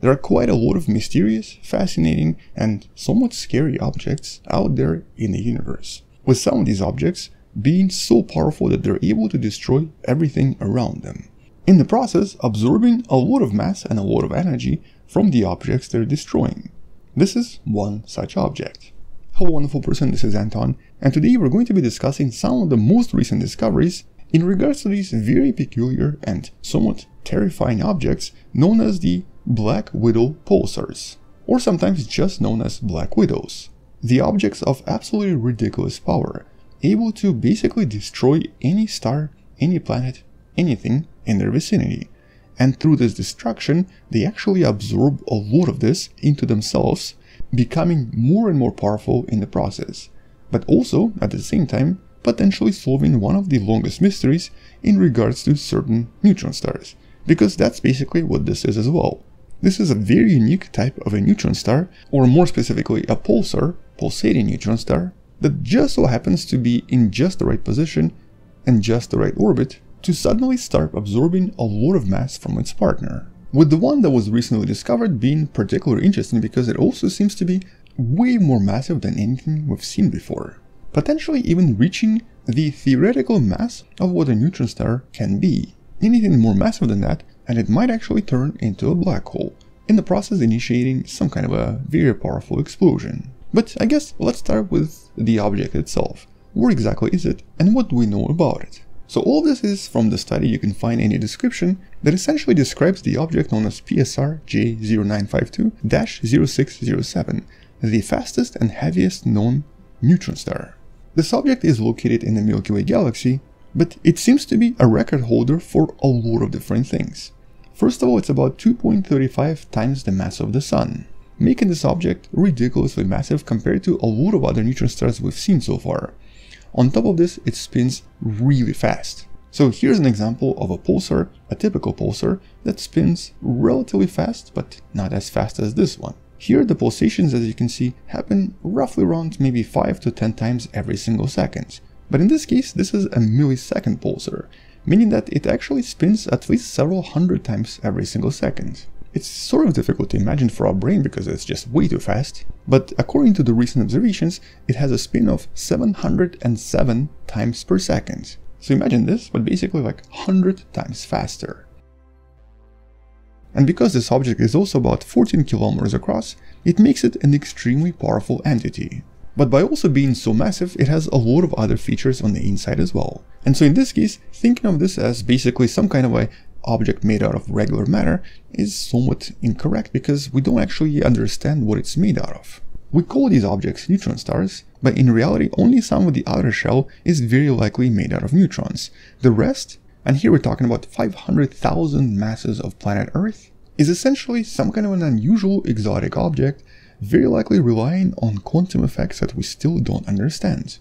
there are quite a lot of mysterious, fascinating, and somewhat scary objects out there in the universe, with some of these objects being so powerful that they're able to destroy everything around them. In the process, absorbing a lot of mass and a lot of energy from the objects they're destroying. This is one such object. Hello wonderful person, this is Anton, and today we're going to be discussing some of the most recent discoveries in regards to these very peculiar and somewhat terrifying objects known as the Black Widow pulsars, or sometimes just known as Black Widows. The objects of absolutely ridiculous power, able to basically destroy any star, any planet, anything in their vicinity. And through this destruction, they actually absorb a lot of this into themselves, becoming more and more powerful in the process. But also, at the same time, potentially solving one of the longest mysteries in regards to certain neutron stars. Because that's basically what this is as well. This is a very unique type of a neutron star, or more specifically a pulsar, pulsating neutron star, that just so happens to be in just the right position and just the right orbit to suddenly start absorbing a lot of mass from its partner. With the one that was recently discovered being particularly interesting because it also seems to be way more massive than anything we've seen before, potentially even reaching the theoretical mass of what a neutron star can be. Anything more massive than that, and it might actually turn into a black hole, in the process initiating some kind of a very powerful explosion. But I guess let's start with the object itself. Where exactly is it, and what do we know about it? So all this is from the study you can find in a description that essentially describes the object known as PSR J0952-0607, the fastest and heaviest known neutron star. This object is located in the Milky Way galaxy, but it seems to be a record holder for a lot of different things. First of all, it's about 2.35 times the mass of the Sun, making this object ridiculously massive compared to a lot of other neutron stars we've seen so far, on top of this, it spins really fast. So here's an example of a pulsar, a typical pulsar, that spins relatively fast, but not as fast as this one. Here the pulsations, as you can see, happen roughly around maybe 5 to 10 times every single second. But in this case, this is a millisecond pulsar, meaning that it actually spins at least several hundred times every single second. It's sort of difficult to imagine for our brain because it's just way too fast, but according to the recent observations, it has a spin of 707 times per second. So imagine this, but basically like 100 times faster. And because this object is also about 14 kilometers across, it makes it an extremely powerful entity. But by also being so massive, it has a lot of other features on the inside as well. And so in this case, thinking of this as basically some kind of a object made out of regular matter is somewhat incorrect because we don't actually understand what it's made out of. We call these objects neutron stars, but in reality only some of the outer shell is very likely made out of neutrons. The rest, and here we're talking about 500,000 masses of planet Earth, is essentially some kind of an unusual exotic object, very likely relying on quantum effects that we still don't understand.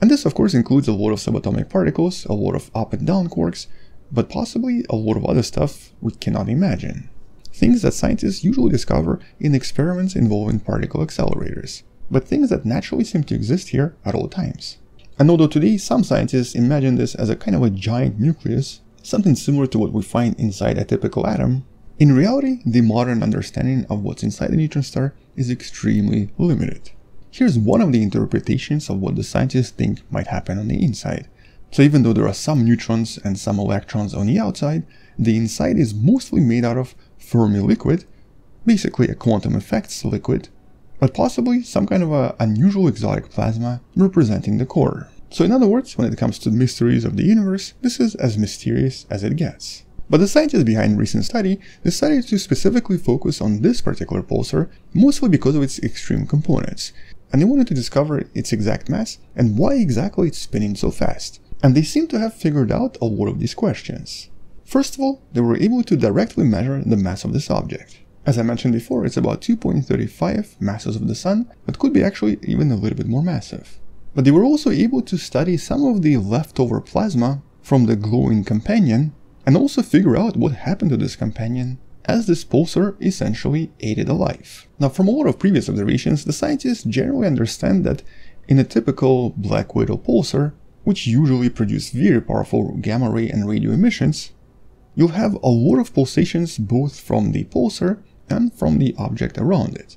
And this of course includes a lot of subatomic particles, a lot of up and down quarks, but possibly a lot of other stuff we cannot imagine. Things that scientists usually discover in experiments involving particle accelerators, but things that naturally seem to exist here at all times. And although today some scientists imagine this as a kind of a giant nucleus, something similar to what we find inside a typical atom, in reality, the modern understanding of what's inside a neutron star is extremely limited. Here's one of the interpretations of what the scientists think might happen on the inside. So even though there are some neutrons and some electrons on the outside, the inside is mostly made out of Fermi liquid, basically a quantum effects liquid, but possibly some kind of a unusual exotic plasma representing the core. So in other words, when it comes to the mysteries of the universe, this is as mysterious as it gets. But the scientists behind recent study decided to specifically focus on this particular pulsar, mostly because of its extreme components, and they wanted to discover its exact mass and why exactly it's spinning so fast and they seem to have figured out a lot of these questions. First of all, they were able to directly measure the mass of this object. As I mentioned before, it's about 2.35 masses of the Sun, but could be actually even a little bit more massive. But they were also able to study some of the leftover plasma from the glowing companion and also figure out what happened to this companion as this pulsar essentially ate it alive. Now from a lot of previous observations, the scientists generally understand that in a typical Black Widow pulsar, which usually produce very powerful gamma ray and radio emissions, you'll have a lot of pulsations both from the pulsar and from the object around it.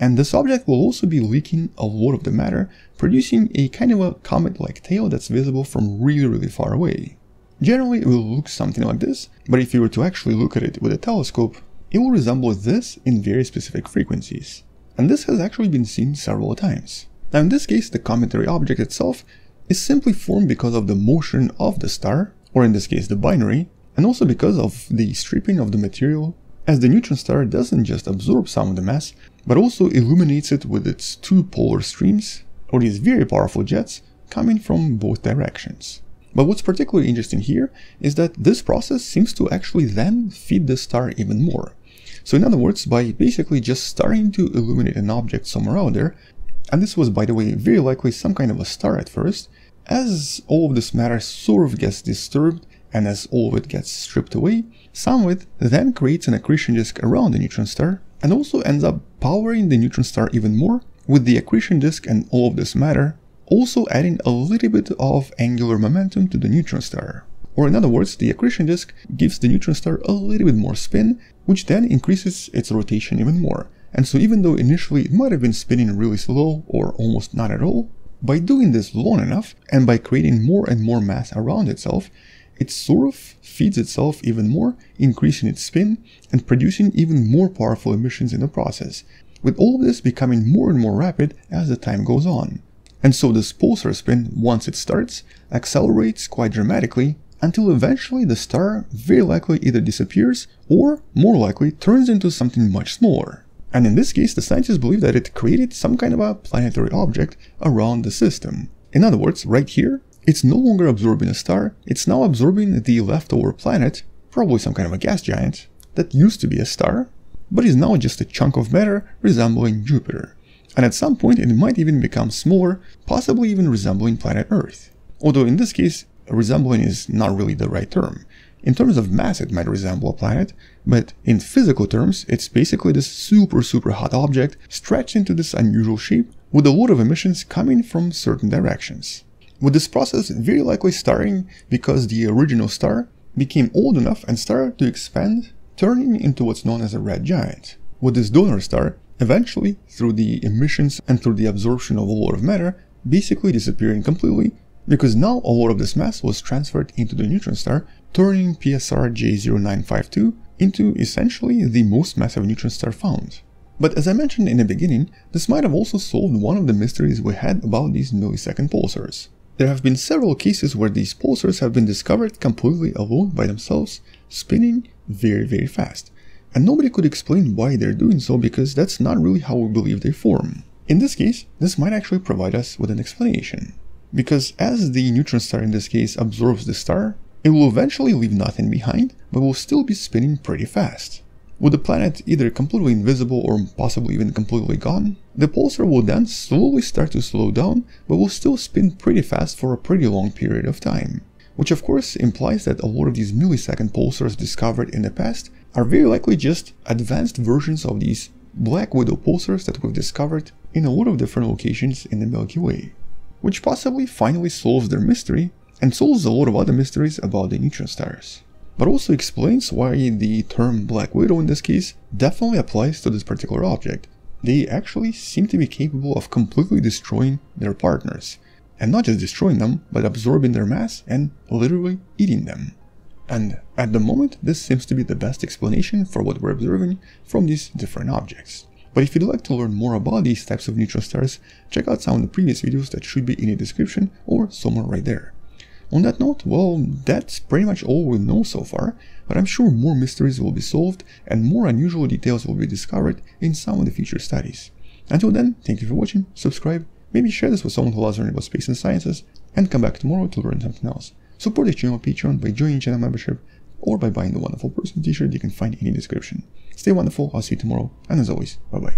And this object will also be leaking a lot of the matter, producing a kind of a comet-like tail that's visible from really really far away. Generally it will look something like this, but if you were to actually look at it with a telescope, it will resemble this in very specific frequencies. And this has actually been seen several times. Now in this case, the cometary object itself is simply formed because of the motion of the star, or in this case the binary, and also because of the stripping of the material, as the neutron star doesn't just absorb some of the mass, but also illuminates it with its two polar streams, or these very powerful jets, coming from both directions. But what's particularly interesting here is that this process seems to actually then feed the star even more. So in other words, by basically just starting to illuminate an object somewhere out there, and this was by the way very likely some kind of a star at first, as all of this matter sort of gets disturbed and as all of it gets stripped away, some of it then creates an accretion disk around the neutron star and also ends up powering the neutron star even more with the accretion disk and all of this matter also adding a little bit of angular momentum to the neutron star. Or in other words, the accretion disk gives the neutron star a little bit more spin, which then increases its rotation even more. And so even though initially it might have been spinning really slow or almost not at all, by doing this long enough and by creating more and more mass around itself, it sort of feeds itself even more, increasing its spin and producing even more powerful emissions in the process, with all of this becoming more and more rapid as the time goes on. And so this pulsar spin, once it starts, accelerates quite dramatically until eventually the star very likely either disappears or, more likely, turns into something much smaller. And in this case, the scientists believe that it created some kind of a planetary object around the system. In other words, right here, it's no longer absorbing a star, it's now absorbing the leftover planet, probably some kind of a gas giant, that used to be a star, but is now just a chunk of matter resembling Jupiter. And at some point it might even become smaller, possibly even resembling planet Earth. Although in this case, resembling is not really the right term. In terms of mass, it might resemble a planet, but in physical terms, it's basically this super super hot object stretched into this unusual shape with a lot of emissions coming from certain directions. With this process very likely starting because the original star became old enough and started to expand, turning into what's known as a red giant. With this donor star, eventually, through the emissions and through the absorption of a lot of matter, basically disappearing completely because now a lot of this mass was transferred into the neutron star, turning PSR J0952 into essentially the most massive neutron star found. But as I mentioned in the beginning, this might have also solved one of the mysteries we had about these millisecond pulsars. There have been several cases where these pulsars have been discovered completely alone by themselves, spinning very very fast. And nobody could explain why they're doing so because that's not really how we believe they form. In this case, this might actually provide us with an explanation because as the neutron star in this case absorbs the star, it will eventually leave nothing behind, but will still be spinning pretty fast. With the planet either completely invisible or possibly even completely gone, the pulsar will then slowly start to slow down, but will still spin pretty fast for a pretty long period of time. Which of course implies that a lot of these millisecond pulsars discovered in the past are very likely just advanced versions of these Black Widow pulsars that we've discovered in a lot of different locations in the Milky Way which possibly finally solves their mystery and solves a lot of other mysteries about the neutron stars. But also explains why the term Black Widow in this case definitely applies to this particular object. They actually seem to be capable of completely destroying their partners. And not just destroying them, but absorbing their mass and literally eating them. And at the moment, this seems to be the best explanation for what we're observing from these different objects. But if you'd like to learn more about these types of neutron stars, check out some of the previous videos that should be in the description or somewhere right there. On that note, well, that's pretty much all we know so far, but I'm sure more mysteries will be solved and more unusual details will be discovered in some of the future studies. Until then, thank you for watching, subscribe, maybe share this with someone who loves learning about space and sciences, and come back tomorrow to learn something else. Support the channel on Patreon by joining channel membership or by buying the Wonderful Person t-shirt you can find in the description. Stay wonderful, I'll see you tomorrow, and as always, bye bye.